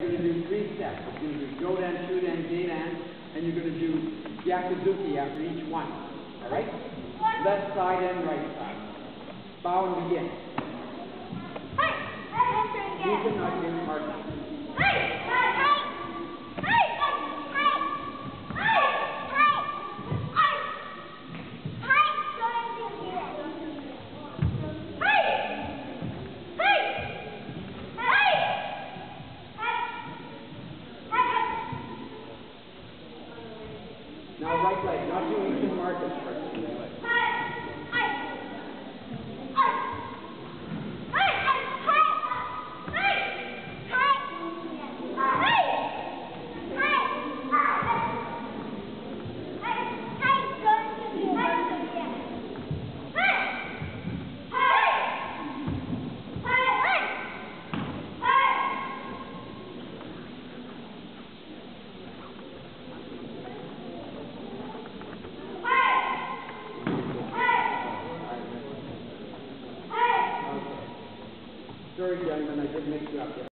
You're going to do three steps. You're going to do Jodan, Chudan, Gedan, and you're going to do Gyakuzuki after each one. All right? Left side and right side. Bow and begin. You cannot do marching. Now right leg, not doing Marcus Sorry, gentlemen, I did mix you up there.